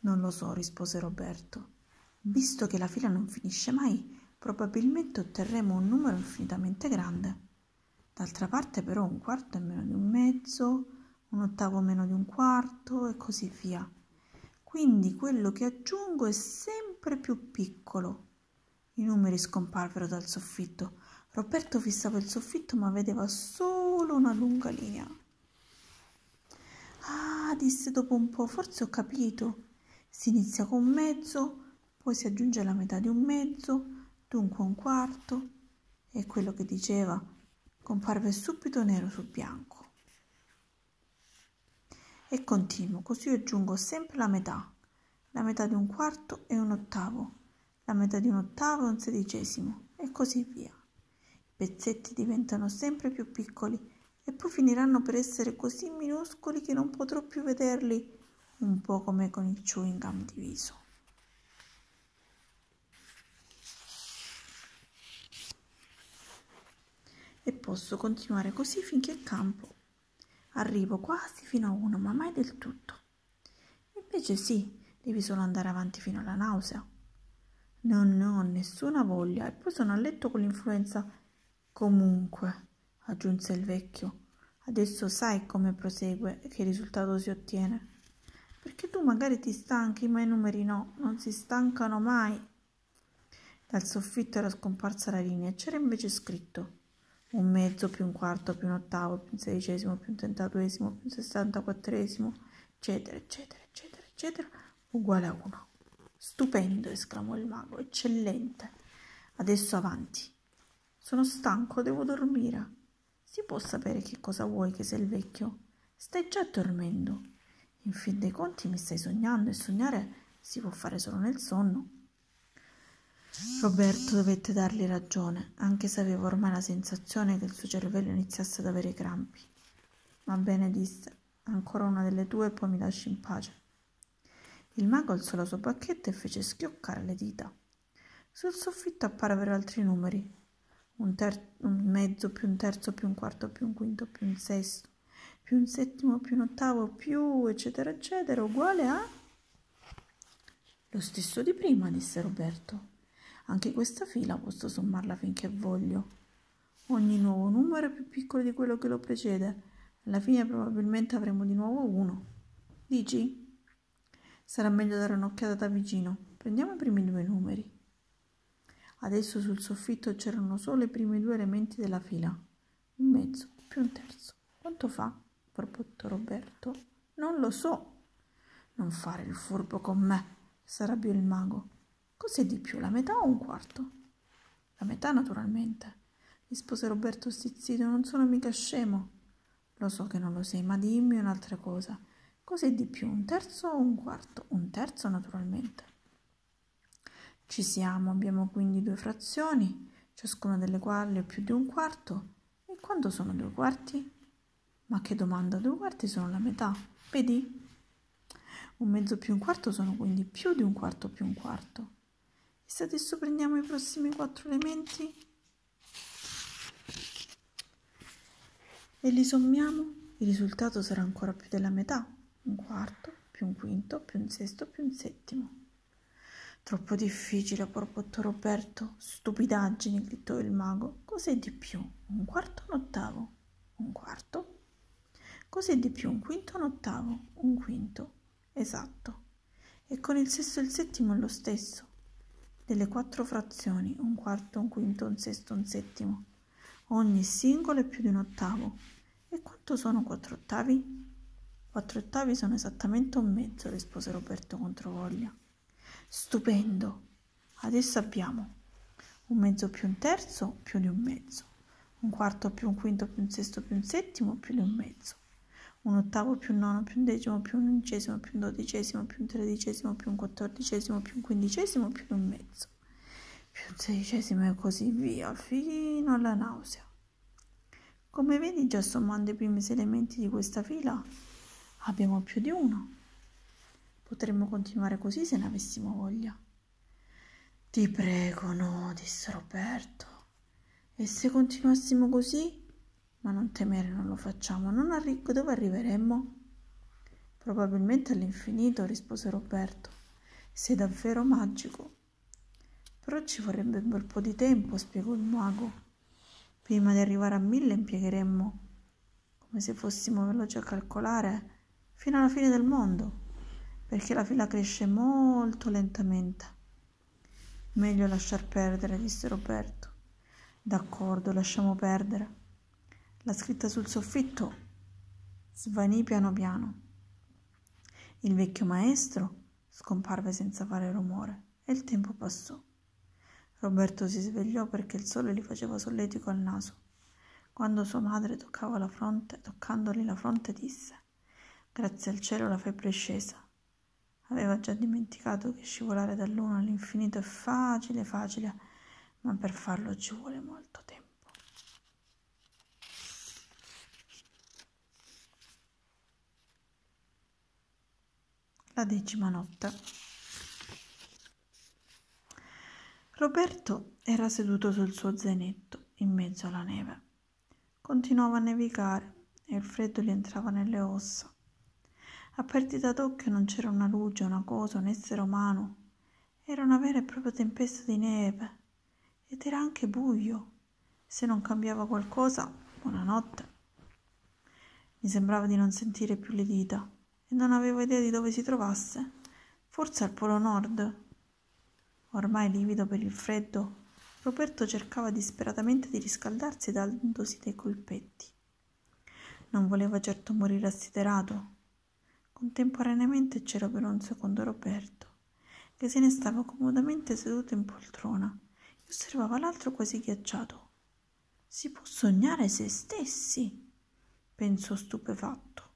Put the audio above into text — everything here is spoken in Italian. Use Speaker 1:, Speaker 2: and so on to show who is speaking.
Speaker 1: Non lo so, rispose Roberto. Visto che la fila non finisce mai, probabilmente otterremo un numero infinitamente grande. D'altra parte però un quarto è meno di un mezzo, un ottavo meno di un quarto e così via. Quindi quello che aggiungo è sempre più piccolo. I numeri scomparvero dal soffitto. Roberto fissava il soffitto ma vedeva solo una lunga linea. Ah, disse dopo un po', forse ho capito. Si inizia con un mezzo, poi si aggiunge la metà di un mezzo, dunque un quarto, e quello che diceva comparve subito nero su bianco. E continuo, così aggiungo sempre la metà, la metà di un quarto e un ottavo, la metà di un ottavo e un sedicesimo, e così via. I pezzetti diventano sempre più piccoli e poi finiranno per essere così minuscoli che non potrò più vederli, un po' come con il chewing gum diviso. e posso continuare così finché campo. Arrivo quasi fino a uno, ma mai del tutto. Invece sì, devi solo andare avanti fino alla nausea. No, no, nessuna voglia. E poi sono a letto con l'influenza. Comunque, aggiunse il vecchio, adesso sai come prosegue e che risultato si ottiene. Perché tu magari ti stanchi, ma i numeri no, non si stancano mai. Dal soffitto era scomparsa la linea c'era invece scritto un mezzo più un quarto più un ottavo più un sedicesimo più un trentatuesimo più un sessantaquattresimo eccetera eccetera eccetera eccetera uguale a uno. Stupendo esclamò il mago eccellente. Adesso avanti. Sono stanco devo dormire. Si può sapere che cosa vuoi che sei il vecchio? Stai già dormendo in fin dei conti mi stai sognando e sognare si può fare solo nel sonno Roberto dovette dargli ragione, anche se aveva ormai la sensazione che il suo cervello iniziasse ad avere crampi. Va bene, disse, ancora una delle tue e poi mi lasci in pace. Il mago alzò la sua bacchetta e fece schioccare le dita. Sul soffitto apparvero altri numeri. Un, ter- un mezzo più un terzo più un quarto più un quinto più un sesto più un settimo più un ottavo più eccetera eccetera uguale a lo stesso di prima disse Roberto anche questa fila posso sommarla finché voglio. Ogni nuovo numero è più piccolo di quello che lo precede. Alla fine probabilmente avremo di nuovo uno. Dici? Sarà meglio dare un'occhiata da vicino. Prendiamo i primi due numeri. Adesso sul soffitto c'erano solo i primi due elementi della fila. Un mezzo più un terzo. Quanto fa? Proporto Roberto. Non lo so. Non fare il furbo con me, più il mago. Cos'è di più, la metà o un quarto? La metà, naturalmente, rispose Roberto stizzito, non sono mica scemo. Lo so che non lo sei, ma dimmi un'altra cosa. Cos'è di più, un terzo o un quarto? Un terzo, naturalmente. Ci siamo, abbiamo quindi due frazioni, ciascuna delle quali è più di un quarto. E quando sono due quarti? Ma che domanda, due quarti sono la metà, vedi? Un mezzo più un quarto sono quindi più di un quarto più un quarto. E se adesso prendiamo i prossimi quattro elementi e li sommiamo, il risultato sarà ancora più della metà, un quarto, più un quinto, più un sesto, più un settimo. Troppo difficile, porpotto Roberto. Stupidaggini, gridò il mago. Cos'è di più? Un quarto un ottavo? Un quarto? Cos'è di più? Un quinto un ottavo? Un quinto. Esatto. E con il sesto e il settimo è lo stesso delle quattro frazioni, un quarto, un quinto, un sesto, un settimo. Ogni singolo è più di un ottavo. E quanto sono quattro ottavi? Quattro ottavi sono esattamente un mezzo, rispose Roberto controvoglia. Stupendo! Adesso abbiamo un mezzo più un terzo più di un mezzo, un quarto più un quinto più un sesto più un settimo più di un mezzo un ottavo più un nono più un decimo più un undicesimo più un dodicesimo più un tredicesimo più un quattordicesimo più un quindicesimo più un mezzo più un sedicesimo e così via fino alla nausea. Come vedi già sommando i primi elementi di questa fila abbiamo più di uno. Potremmo continuare così se ne avessimo voglia. Ti prego, no, disse Roberto. E se continuassimo così ma non temere, non lo facciamo. Non arri- dove arriveremmo? Probabilmente all'infinito, rispose Roberto. Sei davvero magico. Però ci vorrebbe un bel po' di tempo, spiegò il mago. Prima di arrivare a mille impiegheremmo, come se fossimo veloci a calcolare, fino alla fine del mondo, perché la fila cresce molto lentamente. Meglio lasciar perdere, disse Roberto. D'accordo, lasciamo perdere. La scritta sul soffitto svanì piano piano. Il vecchio maestro scomparve senza fare rumore e il tempo passò. Roberto si svegliò perché il sole gli faceva solletico al naso. Quando sua madre toccava la fronte, toccandogli la fronte, disse: Grazie al cielo la febbre è scesa. Aveva già dimenticato che scivolare dall'uno all'infinito è facile, facile, ma per farlo ci vuole molto tempo. La decima notte. Roberto era seduto sul suo zainetto in mezzo alla neve. Continuava a nevicare e il freddo gli entrava nelle ossa. A perdita d'occhio non c'era una luce, una cosa, un essere umano. Era una vera e propria tempesta di neve. Ed era anche buio. Se non cambiava qualcosa, buonanotte. Mi sembrava di non sentire più le dita e non avevo idea di dove si trovasse. Forse al Polo Nord. Ormai livido per il freddo, Roberto cercava disperatamente di riscaldarsi dandosi dei colpetti. Non voleva certo morire assiderato, Contemporaneamente c'era per un secondo Roberto, che se ne stava comodamente seduto in poltrona e osservava l'altro quasi ghiacciato. Si può sognare se stessi, pensò stupefatto.